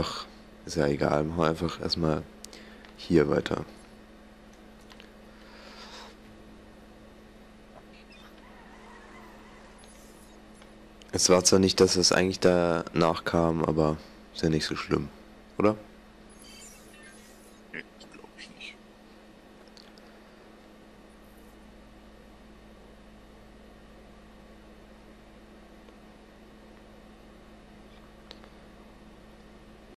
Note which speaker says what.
Speaker 1: einfach, ist ja egal, machen wir einfach erstmal hier weiter. Es war zwar nicht, dass es eigentlich danach kam, aber ist ja nicht so schlimm, oder? Hm.